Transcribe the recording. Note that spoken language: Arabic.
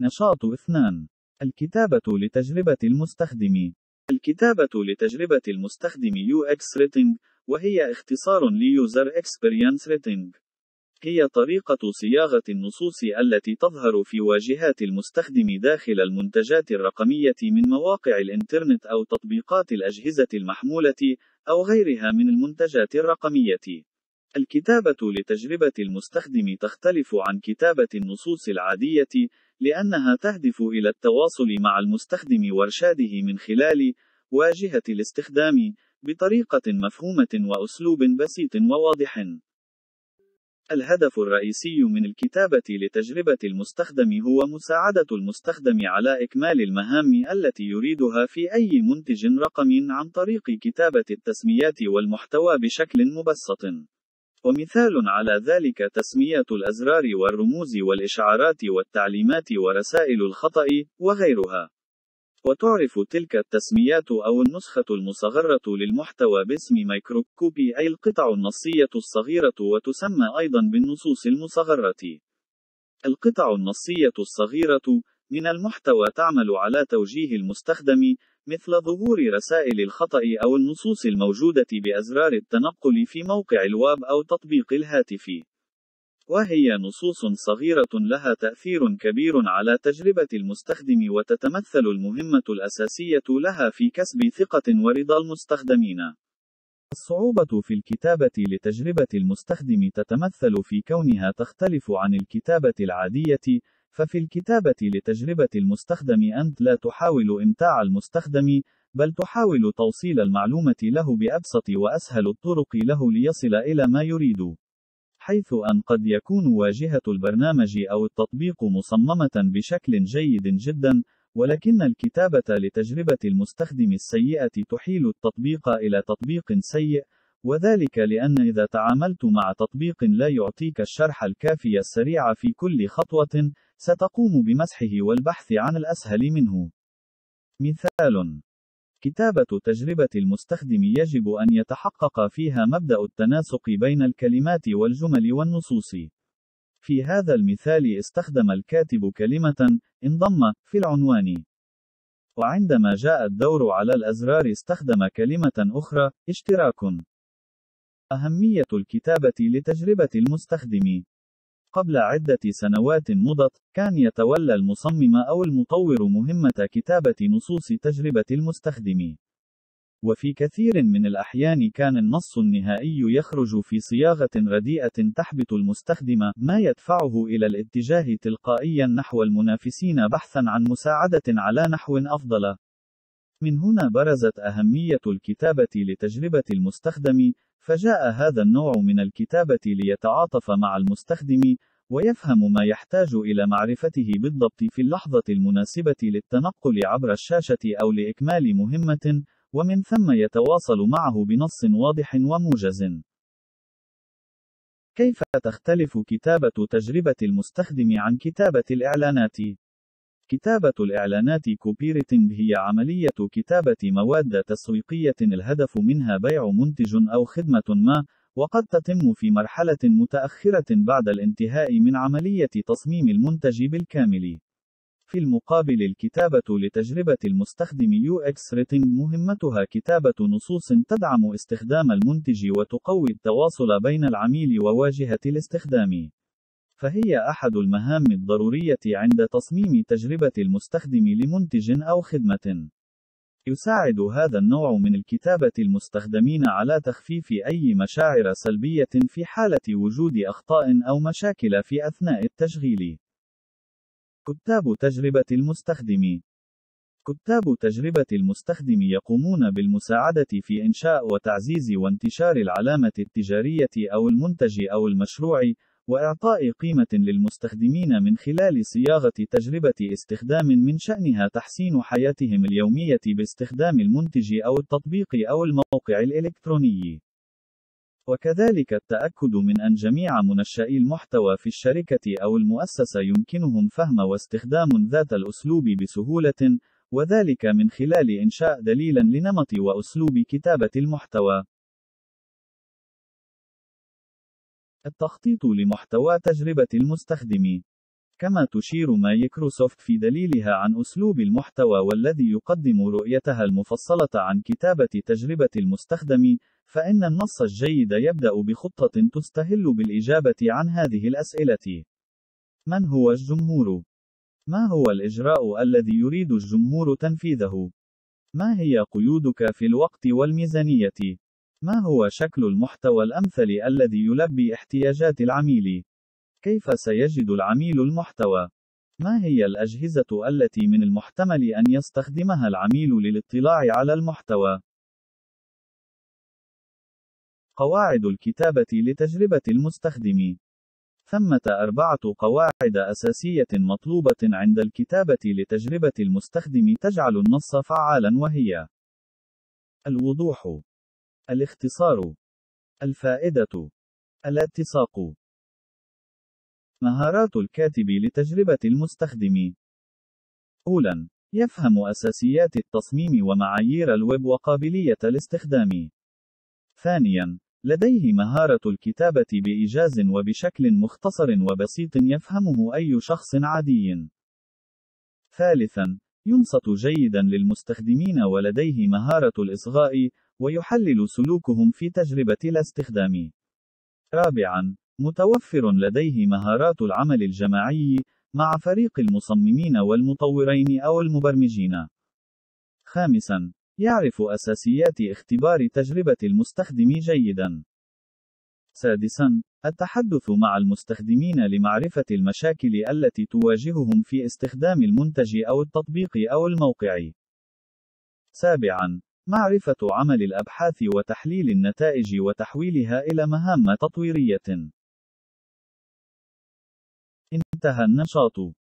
نشاط اثنان. الكتابة لتجربة المستخدم. الكتابة لتجربة المستخدم UX Rating وهي اختصار ليوزر Experience Rating هي طريقة صياغة النصوص التي تظهر في واجهات المستخدم داخل المنتجات الرقمية من مواقع الإنترنت أو تطبيقات الأجهزة المحمولة، أو غيرها من المنتجات الرقمية. الكتابة لتجربة المستخدم تختلف عن كتابة النصوص العادية، لأنها تهدف إلى التواصل مع المستخدم وإرشاده من خلال واجهة الاستخدام بطريقة مفهومة وأسلوب بسيط وواضح. الهدف الرئيسي من الكتابة لتجربة المستخدم هو مساعدة المستخدم على إكمال المهام التي يريدها في أي منتج رقمي عن طريق كتابة التسميات والمحتوى بشكل مبسط. ومثال على ذلك تسمية الأزرار والرموز والإشعارات والتعليمات ورسائل الخطأ، وغيرها. وتعرف تلك التسميات أو النسخة المصغرة للمحتوى باسم مايكروكوبي أي القطع النصية الصغيرة وتسمى أيضا بالنصوص المصغرة. القطع النصية الصغيرة من المحتوى تعمل على توجيه المستخدم مثل ظهور رسائل الخطأ أو النصوص الموجودة بأزرار التنقل في موقع الواب أو تطبيق الهاتف. وهي نصوص صغيرة لها تأثير كبير على تجربة المستخدم وتتمثل المهمة الأساسية لها في كسب ثقة ورضا المستخدمين. الصعوبة في الكتابة لتجربة المستخدم تتمثل في كونها تختلف عن الكتابة العادية، ففي الكتابة لتجربة المستخدم أنت لا تحاول إمتاع المستخدم، بل تحاول توصيل المعلومة له بأبسط وأسهل الطرق له ليصل إلى ما يريد. حيث أن قد يكون واجهة البرنامج أو التطبيق مصممة بشكل جيد جدا، ولكن الكتابة لتجربة المستخدم السيئة تحيل التطبيق إلى تطبيق سيء، وذلك لأن إذا تعاملت مع تطبيق لا يعطيك الشرح الكافي السريع في كل خطوة، ستقوم بمسحه والبحث عن الأسهل منه. مثال كتابة تجربة المستخدم يجب أن يتحقق فيها مبدأ التناسق بين الكلمات والجمل والنصوص. في هذا المثال استخدم الكاتب كلمة انضم في العنوان. وعندما جاء الدور على الأزرار استخدم كلمة أخرى اشتراك. أهمية الكتابة لتجربة المستخدم قبل عدة سنوات مضت، كان يتولى المصمم أو المطور مهمة كتابة نصوص تجربة المستخدم. وفي كثير من الأحيان كان النص النهائي يخرج في صياغة رديئة تحبط المستخدم، ما يدفعه إلى الاتجاه تلقائيا نحو المنافسين بحثا عن مساعدة على نحو أفضل. من هنا برزت أهمية الكتابة لتجربة المستخدم، فجاء هذا النوع من الكتابة ليتعاطف مع المستخدم، ويفهم ما يحتاج إلى معرفته بالضبط في اللحظة المناسبة للتنقل عبر الشاشة أو لإكمال مهمة، ومن ثم يتواصل معه بنص واضح وموجز. كيف تختلف كتابة تجربة المستخدم عن كتابة الإعلانات؟ كتابة الإعلانات كوبيريتنج هي عملية كتابة مواد تسويقية الهدف منها بيع منتج أو خدمة ما، وقد تتم في مرحلة متأخرة بعد الانتهاء من عملية تصميم المنتج بالكامل. في المقابل الكتابة لتجربة المستخدم UX Rating مهمتها كتابة نصوص تدعم استخدام المنتج وتقوي التواصل بين العميل وواجهة الاستخدام. فهي أحد المهام الضرورية عند تصميم تجربة المستخدم لمنتج أو خدمة. يساعد هذا النوع من الكتابة المستخدمين على تخفيف أي مشاعر سلبية في حالة وجود أخطاء أو مشاكل في أثناء التشغيل. كتاب تجربة المستخدم كتاب تجربة المستخدم يقومون بالمساعدة في إنشاء وتعزيز وانتشار العلامة التجارية أو المنتج أو المشروع، وإعطاء قيمة للمستخدمين من خلال صياغة تجربة استخدام من شأنها تحسين حياتهم اليومية باستخدام المنتج أو التطبيق أو الموقع الإلكتروني. وكذلك التأكد من أن جميع منشئي المحتوى في الشركة أو المؤسسة يمكنهم فهم واستخدام ذات الأسلوب بسهولة، وذلك من خلال إنشاء دليل لنمط وأسلوب كتابة المحتوى. التخطيط لمحتوى تجربة المستخدم كما تشير مايكروسوفت في دليلها عن أسلوب المحتوى والذي يقدم رؤيتها المفصلة عن كتابة تجربة المستخدم، فإن النص الجيد يبدأ بخطة تستهل بالإجابة عن هذه الأسئلة. من هو الجمهور؟ ما هو الإجراء الذي يريد الجمهور تنفيذه؟ ما هي قيودك في الوقت والميزانية؟ ما هو شكل المحتوى الأمثل الذي يلبي احتياجات العميل؟ كيف سيجد العميل المحتوى؟ ما هي الأجهزة التي من المحتمل أن يستخدمها العميل للاطلاع على المحتوى؟ قواعد الكتابة لتجربة المستخدم ثمة أربعة قواعد أساسية مطلوبة عند الكتابة لتجربة المستخدم تجعل النص فعالا وهي الوضوح الاختصار. الفائدة. الاتساق مهارات الكاتب لتجربة المستخدم. أولاً يفهم أساسيات التصميم ومعايير الويب وقابلية الاستخدام. ثانياً لديه مهارة الكتابة بإيجاز وبشكل مختصر وبسيط يفهمه أي شخص عادي. ثالثاً، ينصت جيداً للمستخدمين ولديه مهارة الإصغاء، ويحلل سلوكهم في تجربة الاستخدام. رابعاً، متوفر لديه مهارات العمل الجماعي، مع فريق المصممين والمطورين أو المبرمجين. خامساً، يعرف أساسيات اختبار تجربة المستخدم جيداً. سادساً، التحدث مع المستخدمين لمعرفة المشاكل التي تواجههم في استخدام المنتج أو التطبيق أو الموقع. سابعاً، معرفة عمل الأبحاث وتحليل النتائج وتحويلها إلى مهام تطويرية. انتهى النشاط.